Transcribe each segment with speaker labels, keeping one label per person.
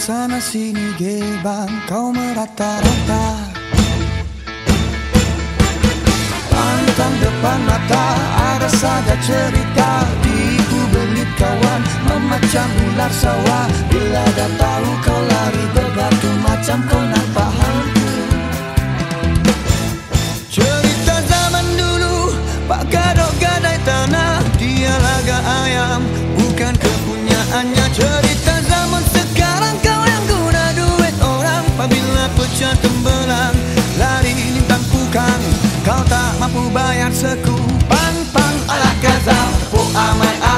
Speaker 1: sana sini gebang kau merata-rata. Pantang depan mata ada saja cerita. Di kubelit kawan memacam ular sawah. Bila dah tahu kau lari berbatu macam kau nak bayar sekupang-pang ala kaza. Fu amai amai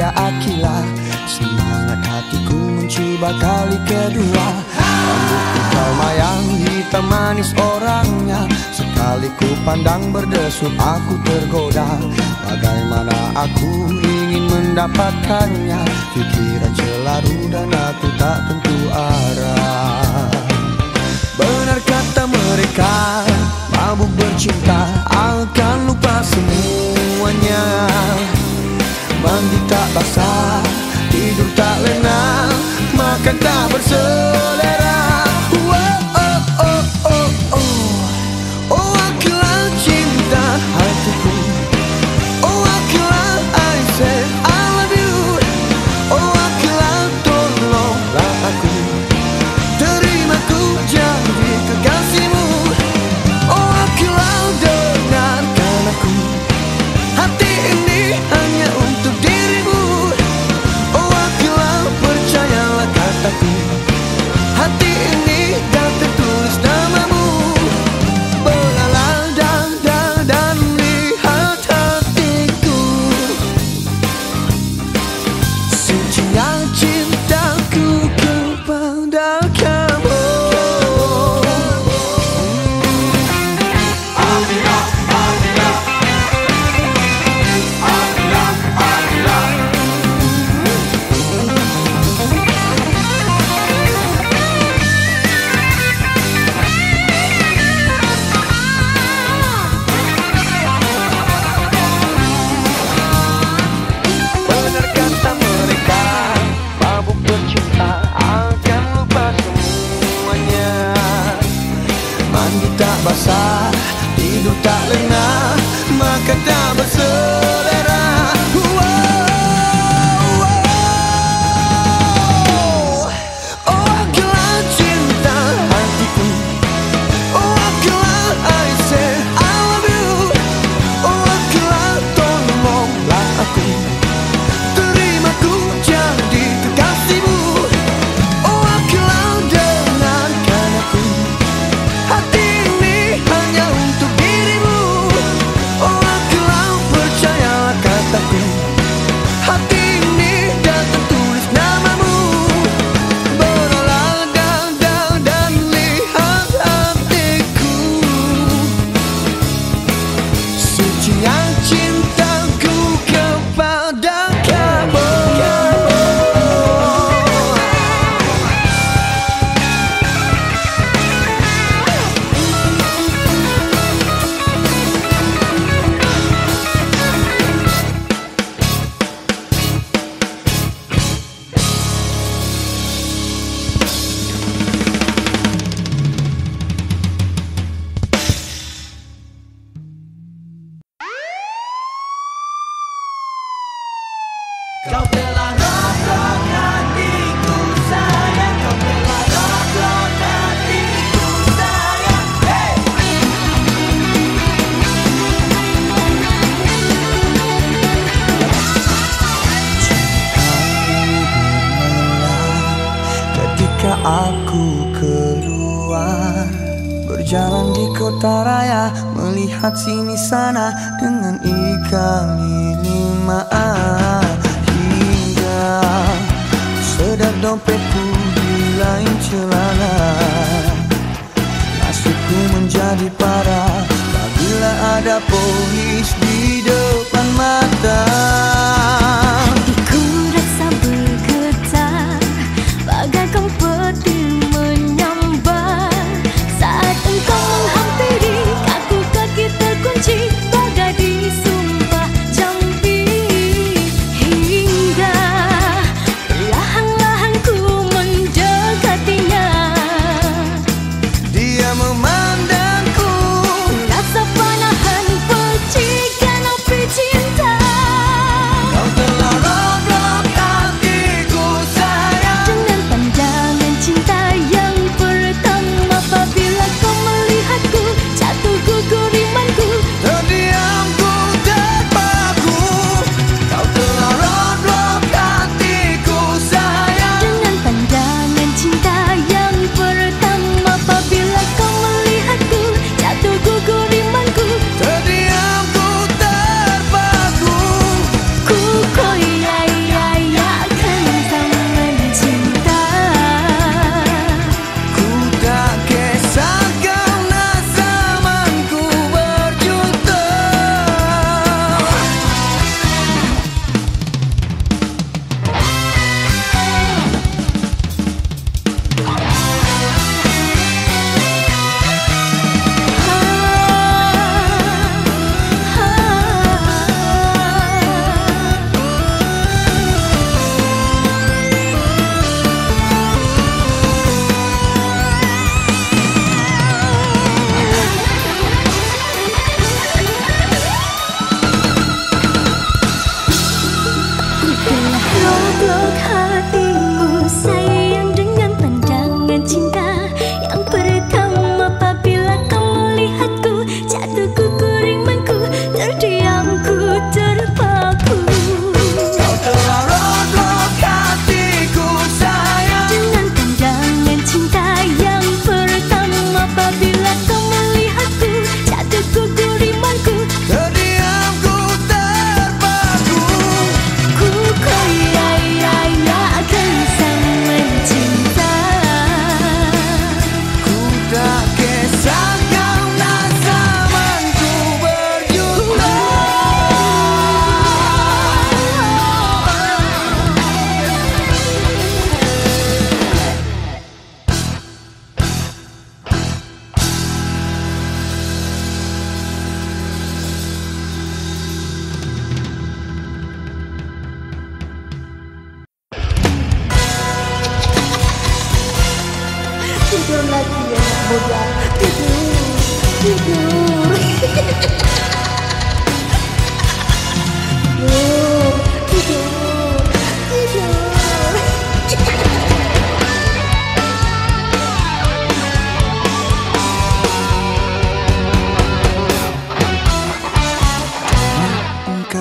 Speaker 1: Maria Akila Semangat hatiku mencuba kali kedua. Rambutku kau mayang hitam manis orangnya. Sekali ku pandang berdesup aku tergoda. Bagaimana aku ingin mendapatkannya? Pikiran celaru dan aku tak tentu arah. Benar kata mereka Mabuk bercinta akan lupa semuanya. Mandi tak basah Tidur tak lena Makan tak berselera.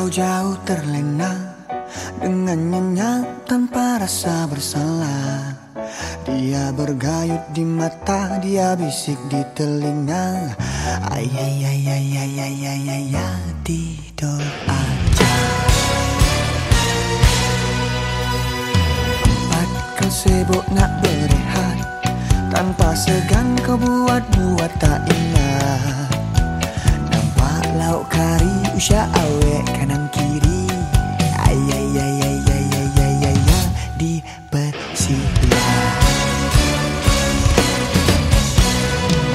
Speaker 1: jauh terlena Dengan nyenyak tanpa rasa bersalah. Dia bergayut di mata, dia bisik di telinga. Ayayayayayayayaya tidur aja. Empat kau sibuk nak berehat Tanpa segan kau buat-buat tak ingat. Nampak lauk kari usha awe kanan kiri ay ay ay ay ay ay ay ay di persia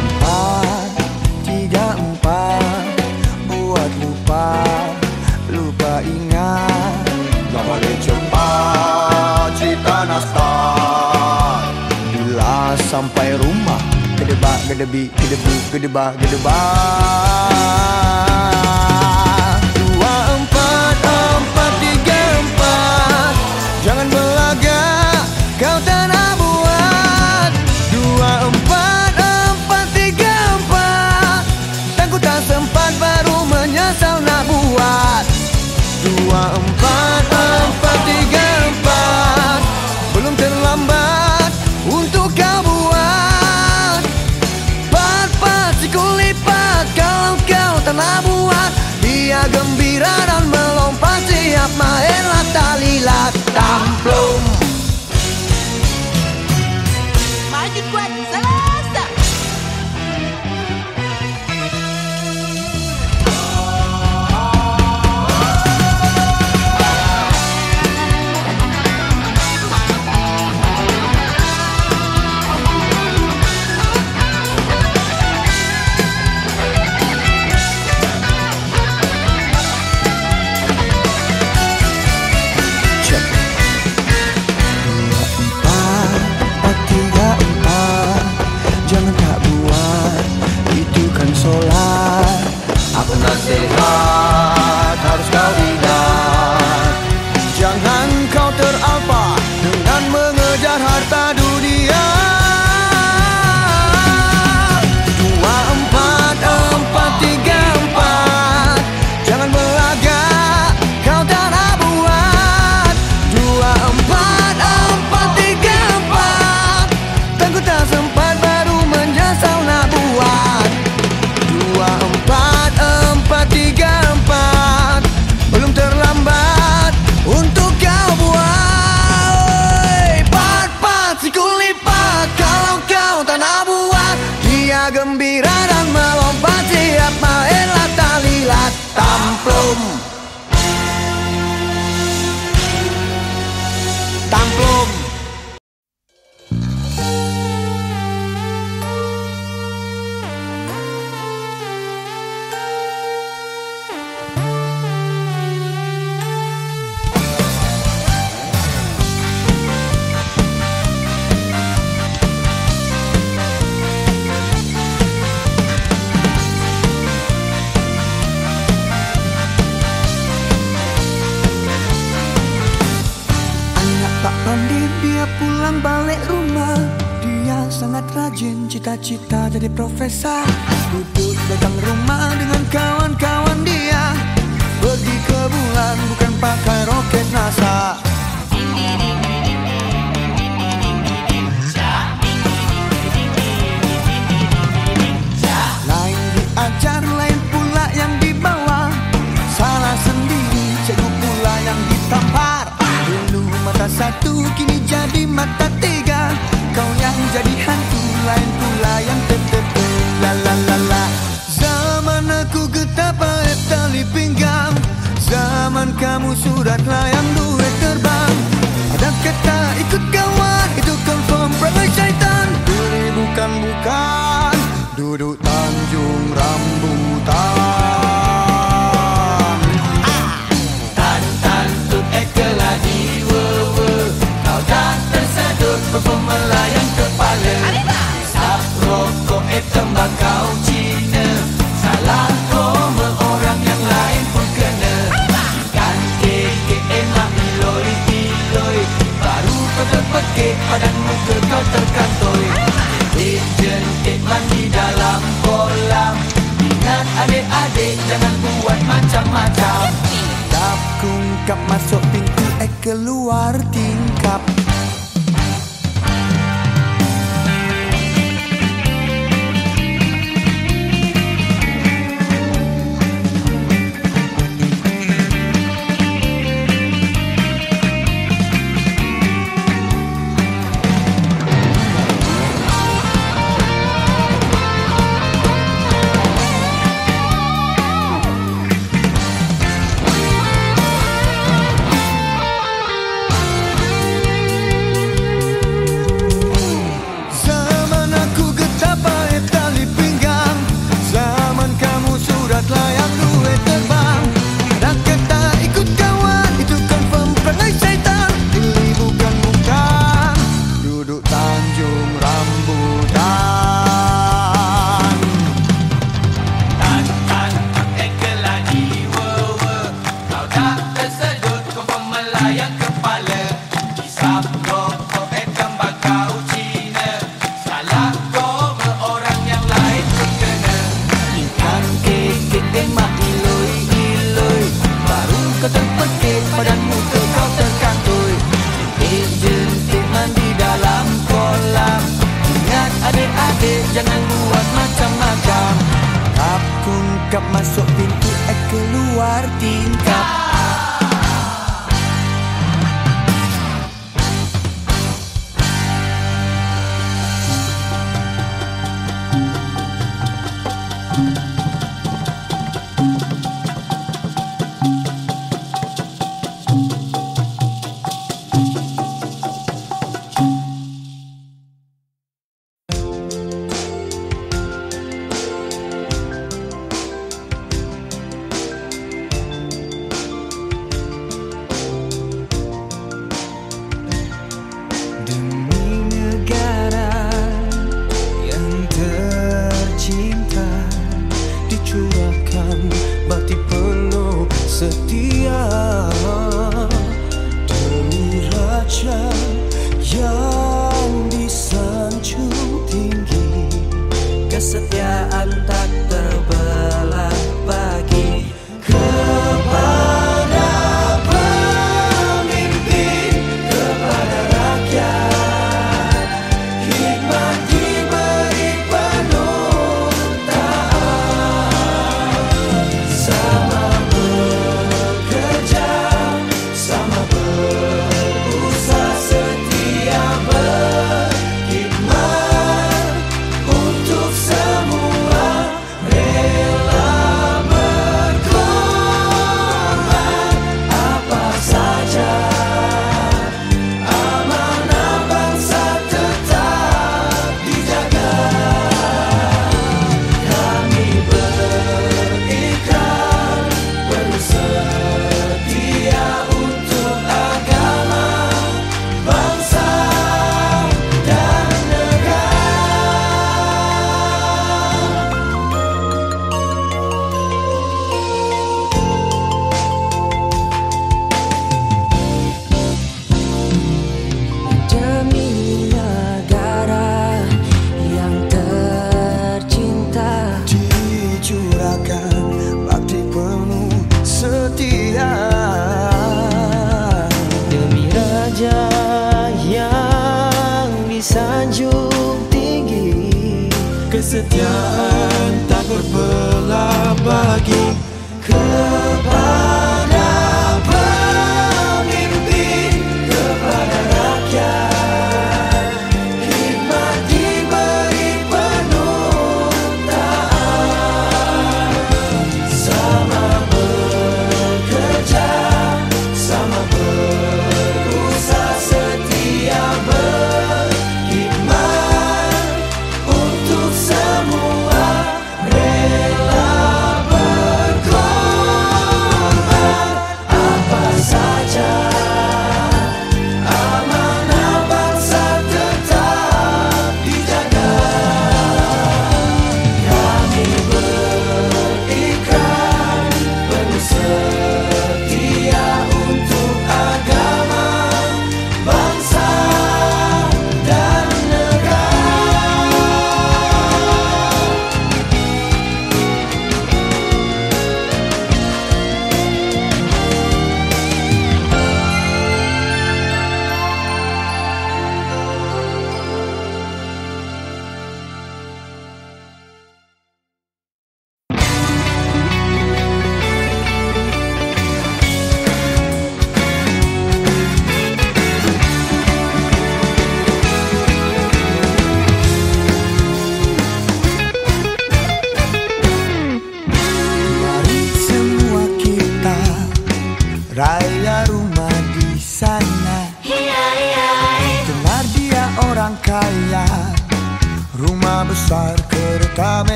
Speaker 1: empat tiga empat buat lupa lupa ingat tak boleh cepat cita nasta bila sampai rumah gedebak gedebi gedebu gedebak gedebak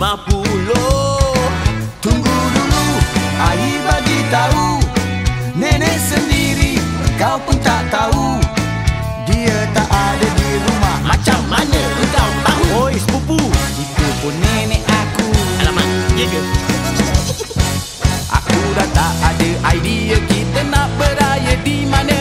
Speaker 2: lima puluh.
Speaker 3: Tunggu dulu, ayi bagi tahu. Nenek sendiri, kau pun tak tahu. Dia tak ada di rumah.
Speaker 2: Macam mana kau tahu?
Speaker 1: Oi, sepupu. Itu pun nenek aku.
Speaker 2: Alamak, iya ke?
Speaker 1: Aku dah tak ada idea Kita nak beraya di mana.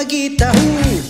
Speaker 1: बगीता
Speaker 3: हूँ।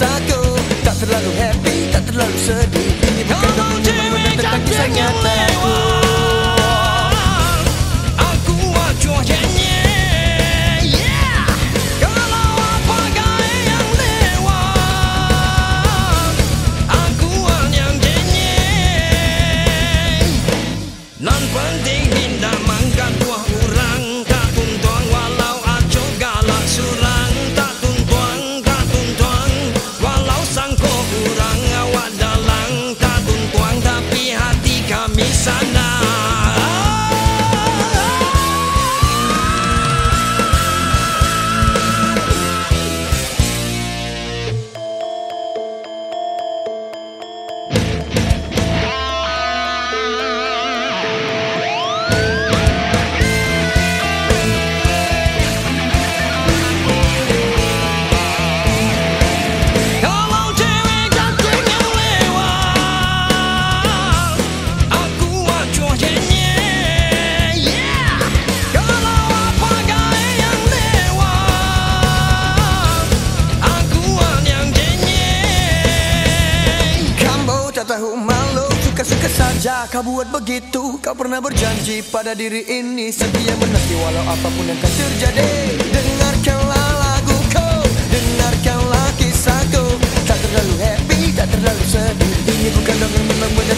Speaker 3: saku Tak terlalu happy, tak terlalu
Speaker 1: sedih Ingin bergabung dengan teman-teman kisah nyataku begitu. Kau pernah berjanji pada diri ini. Setia menanti walau apapun yang akan terjadi. Dengarkanlah lagu kau dengarkanlah kisahku. Tak terlalu happy tak terlalu sedih. Ini bukan dongeng memang benar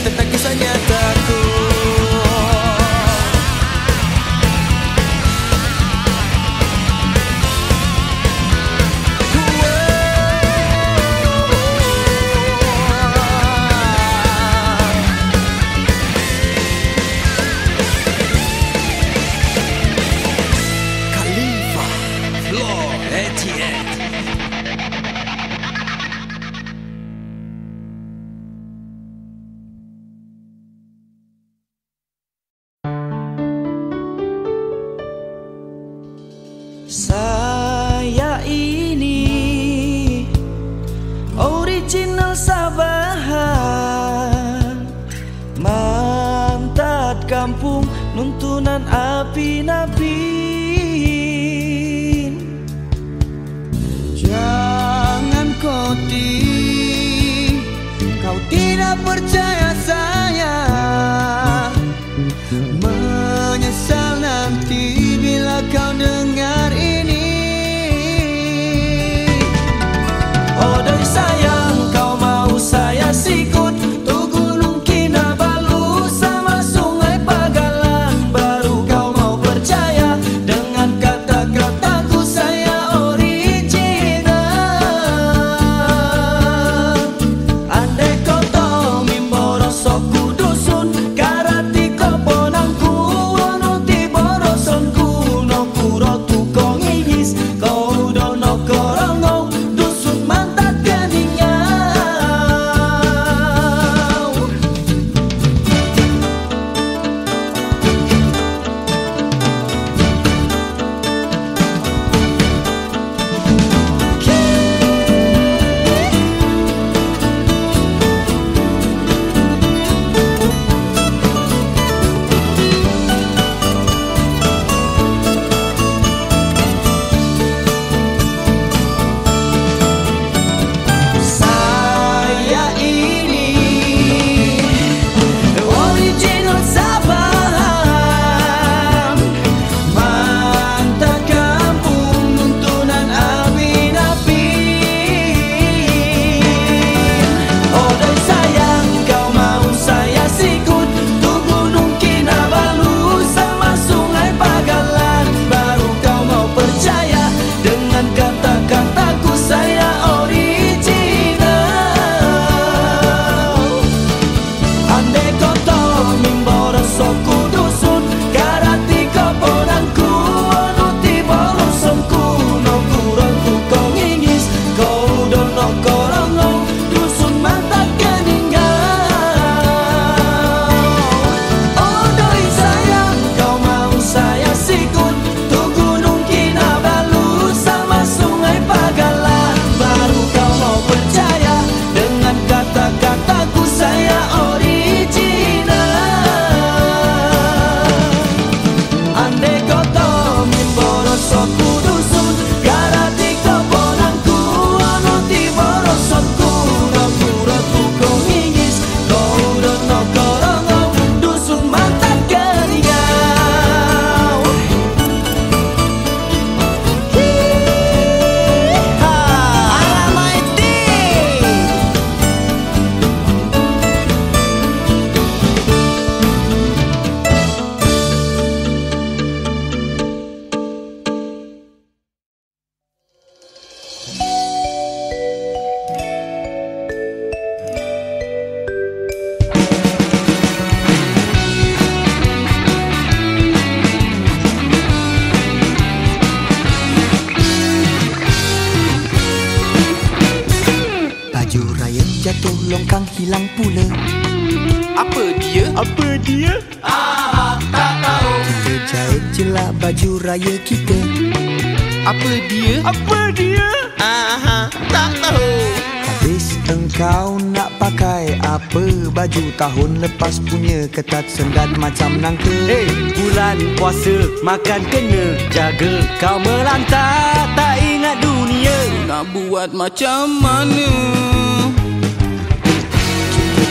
Speaker 1: sendat macam nangka
Speaker 2: Hey, bulan puasa makan kena jaga Kau melantar tak ingat dunia
Speaker 4: Nak buat macam mana?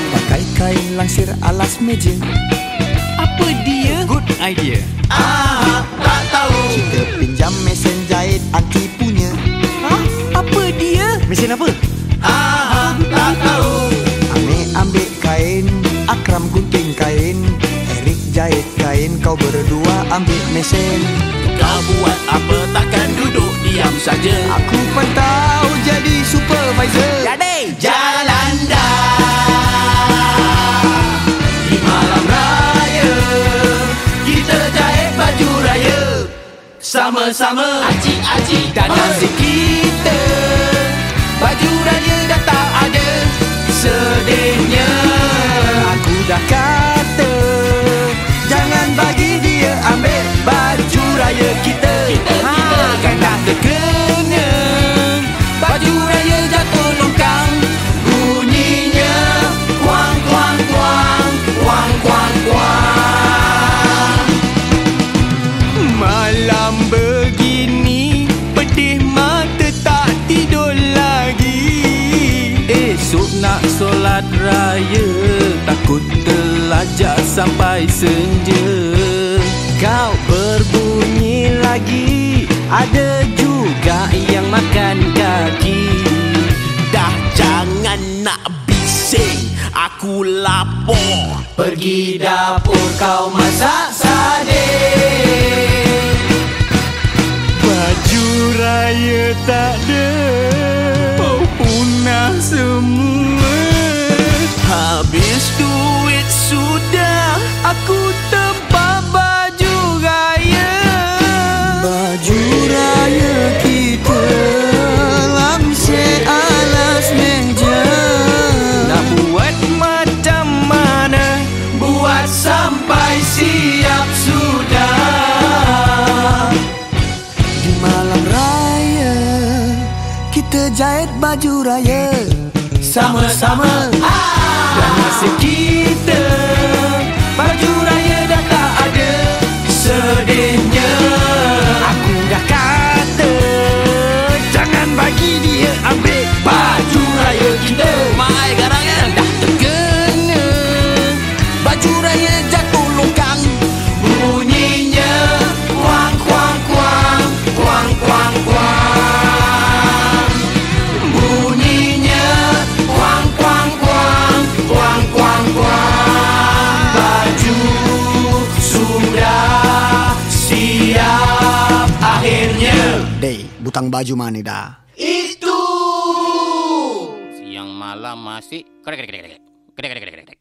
Speaker 1: Pakai kain langsir alas meja
Speaker 4: Apa dia? Good idea
Speaker 5: Aha, tak tahu
Speaker 1: Kita pinjam mesin jahit anti punya
Speaker 4: Ha? Apa dia?
Speaker 2: Mesin apa?
Speaker 1: Kau berdua ambil mesin.
Speaker 5: Kau buat apa takkan duduk diam saja.
Speaker 1: Aku pantau jadi supervisor.
Speaker 4: Jadi
Speaker 5: Jalan dah. Di malam raya Kita jahit baju raya. Sama-sama Acik-acik dan nasib kita. Baju raya dah tak ada Sedihnya.
Speaker 1: Aku dah kata raya
Speaker 4: Takut terlajak sampai senja.
Speaker 2: Kau berbunyi lagi Ada juga yang makan kaki.
Speaker 5: Dah jangan nak bising Aku lapor. Pergi dapur kau masak sadin
Speaker 4: Baju raya tak ada. Punah semua Aku tempat baju raya.
Speaker 1: Baju raya kita Langsir alas meja.
Speaker 4: Nak buat macam mana?
Speaker 5: Buat sampai siap sudah.
Speaker 1: Di malam raya Kita jahit baju raya. Sama-sama.
Speaker 5: Dan nasib kita
Speaker 1: Butang baju mana dah?
Speaker 5: Itu
Speaker 6: Siang malam masih Kedek kedek kedek Kedek kedek kedek kedek
Speaker 7: Berlalulah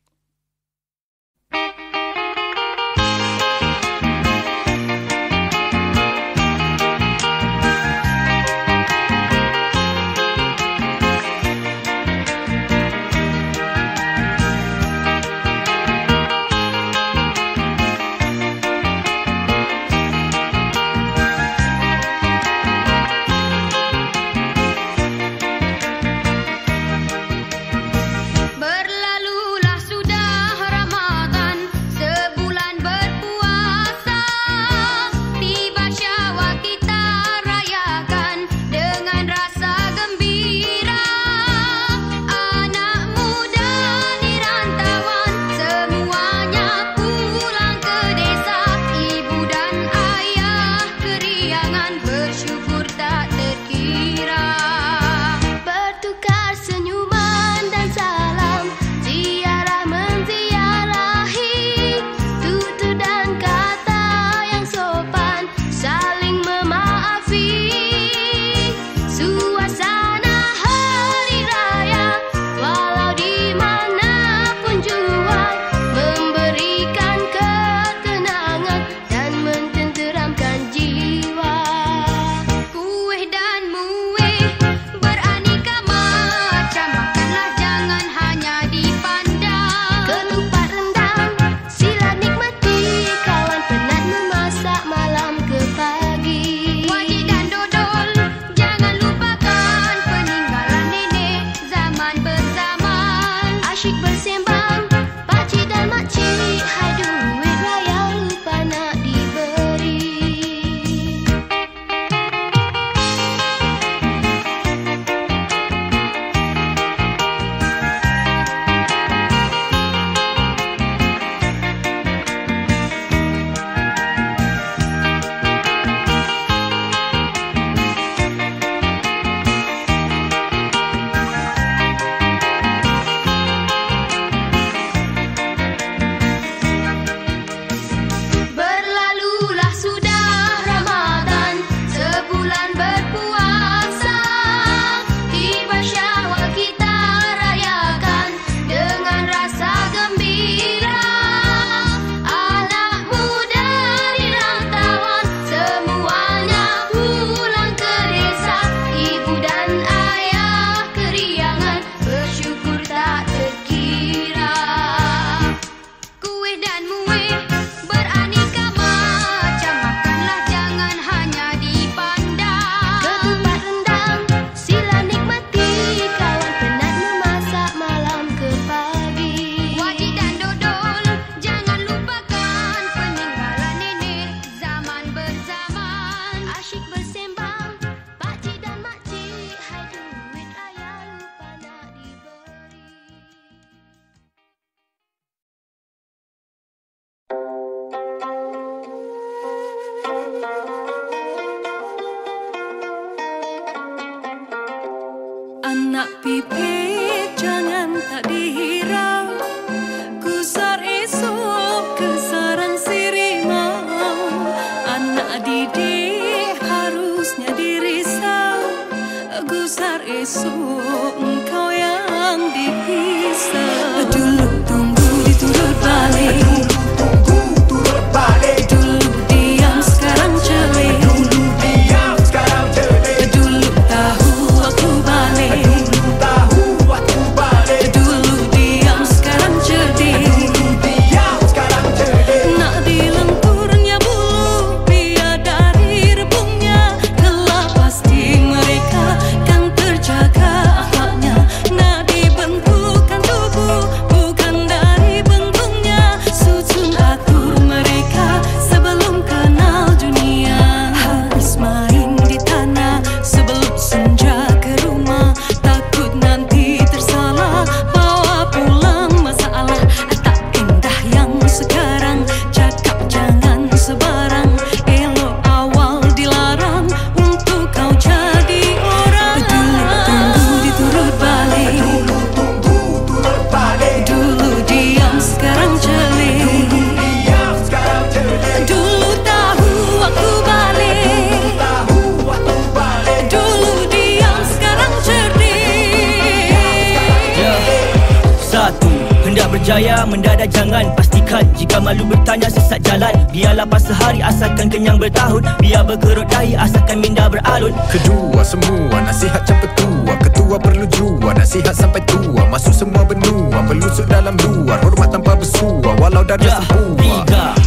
Speaker 8: malu bertanya sesat jalan. Biar lapar sehari asalkan kenyang bertahun. Biar berkerut dahi asalkan minda beralun.
Speaker 9: Kedua semua nasihat macam petua Ketua perlu jua nasihat sampai tua. Masuk semua benua Pelusuk dalam luar. Hormat tanpa bersua Walau darah
Speaker 8: Ya,
Speaker 9: sempua
Speaker 8: liga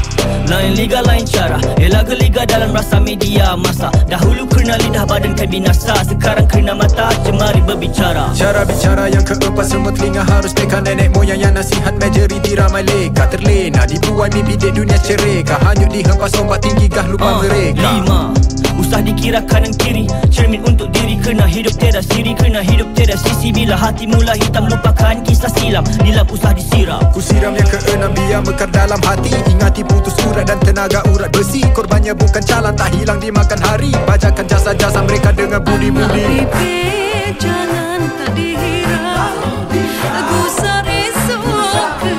Speaker 8: Lain liga lain cara. Ialah ke liga dalam rasa media masa Dahulu kena lidah badan kan binasa. Sekarang kena mata jemari berbicara.
Speaker 9: Cara bicara yang keempat Semua telinga harus teka Nenek moyang yang nasihat Majoriti ramai leka. Terlena dibuai mimpi dek dunia cereka. Hanyut dihempas ombak tinggi Gah lupa
Speaker 8: Ah,
Speaker 9: mereka.
Speaker 8: Lima Usah dikira kanan kiri. Cermin untuk diri Kena hidup tiada siri. Kena hidup tiada sisi. Bila hati mula hitam Lupakan kisah silam. Nilam usah disiram.
Speaker 9: Ku siram yang keenam Biar mekar dalam hati. Ingati putus urat dan tenaga urat besi. Korbannya bukan calan Tak hilang dimakan hari. Bajakan jasa-jasa mereka dengan budi-budi.
Speaker 1: Jangan tak dihirau Gusar esok ke